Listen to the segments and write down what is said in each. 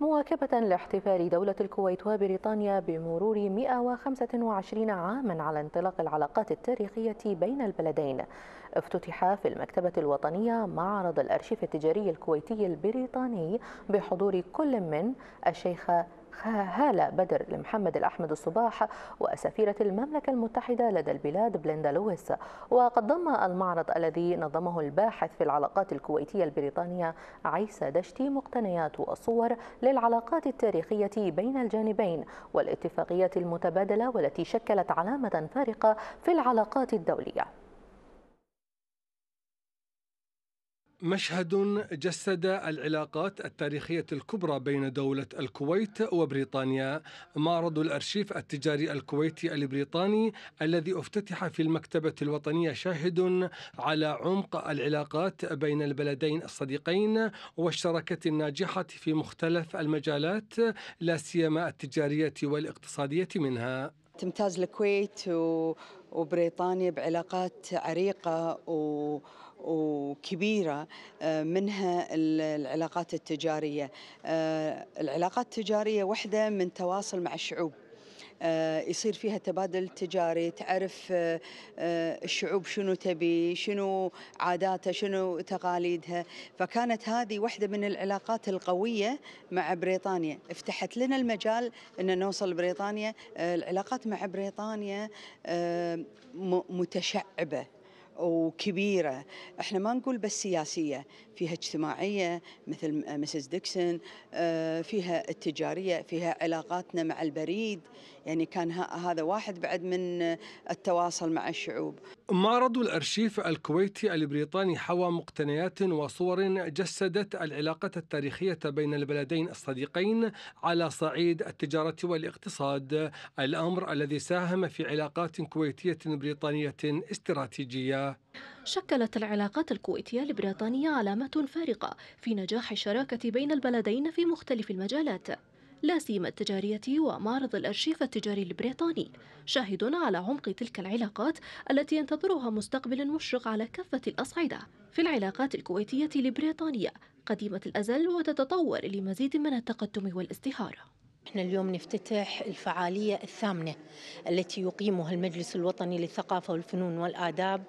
مواكبة لاحتفال دولة الكويت وبريطانيا بمرور 125 عاما على انطلاق العلاقات التاريخية بين البلدين. افتتح في المكتبة الوطنية معرض الأرشيف التجاري الكويتي البريطاني بحضور كل من الشيخة هالة بدر لمحمد الأحمد الصباح وسفيرة المملكة المتحدة لدى البلاد بليندا لويس. وقد ضم المعرض الذي نظمه الباحث في العلاقات الكويتية البريطانية عيسى دشتي مقتنيات وصور للعلاقات التاريخية بين الجانبين والاتفاقيات المتبادلة والتي شكلت علامة فارقة في العلاقات الدولية. مشهد جسد العلاقات التاريخية الكبرى بين دولة الكويت وبريطانيا. معرض الأرشيف التجاري الكويتي البريطاني الذي افتتح في المكتبة الوطنية شاهد على عمق العلاقات بين البلدين الصديقين والشراكة الناجحة في مختلف المجالات لا سيما التجارية والاقتصادية منها. تمتاز الكويت وبريطانيا بعلاقات عريقة و وكبيرة آه، منها العلاقات التجارية. آه، العلاقات التجارية واحدة من تواصل مع الشعوب. آه، يصير فيها تبادل تجاري تعرف الشعوب شنو تبي شنو عاداتها شنو تقاليدها. فكانت هذه واحدة من العلاقات القوية مع بريطانيا. افتحت لنا المجال أن نوصل بريطانيا. العلاقات مع بريطانيا متشعبة. وكبيرة. إحنا ما نقول بس سياسية فيها اجتماعية مثل مسز ديكسون آه، فيها التجارية فيها علاقاتنا مع البريد. يعني كان هذا واحد بعد من التواصل مع الشعوب. معرض الأرشيف الكويتي البريطاني حوى مقتنيات وصور جسدت العلاقة التاريخية بين البلدين الصديقين على صعيد التجارة والاقتصاد. الأمر الذي ساهم في علاقات كويتية بريطانية استراتيجية. شكلت العلاقات الكويتية البريطانية علامة فارقة في نجاح الشراكة بين البلدين في مختلف المجالات. لا سيما التجارية ومعرض الأرشيف التجاري البريطاني شاهد على عمق تلك العلاقات التي ينتظرها مستقبل مشرق على كافة الأصعدة. في العلاقات الكويتية البريطانية قديمة الأزل وتتطور لمزيد من التقدم والازدهار. إحنا اليوم نفتتح الفعالية الثامنة التي يقيمها المجلس الوطني للثقافة والفنون والآداب.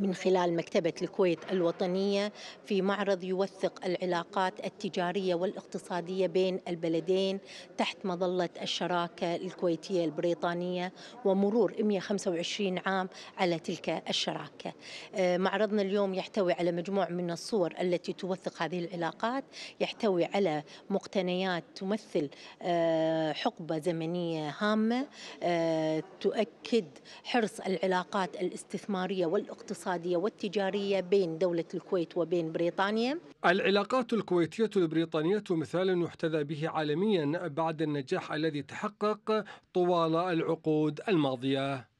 من خلال مكتبة الكويت الوطنية في معرض يوثق العلاقات التجارية والاقتصادية بين البلدين تحت مظلة الشراكة الكويتية البريطانية ومرور 125 عام على تلك الشراكة. آه، معرضنا اليوم يحتوي على مجموع من الصور التي توثق هذه العلاقات يحتوي على مقتنيات تمثل آه، حقبة زمنية هامة آه، تؤكد حرص العلاقات الاستثمارية والاقتصادية الاقتصادية والتجارية بين دولة الكويت وبين بريطانيا. العلاقات الكويتية البريطانية مثال يحتذى به عالميا بعد النجاح الذي تحقق طوال العقود الماضية.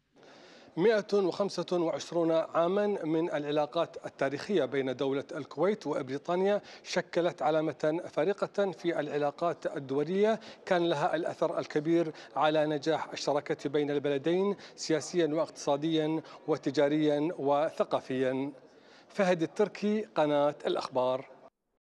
125 عاما من العلاقات التاريخية بين دولة الكويت وبريطانيا شكلت علامة فارقة في العلاقات الدولية. كان لها الأثر الكبير على نجاح الشراكة بين البلدين سياسيا واقتصاديا وتجاريا وثقافيا. فهد التركي قناة الأخبار.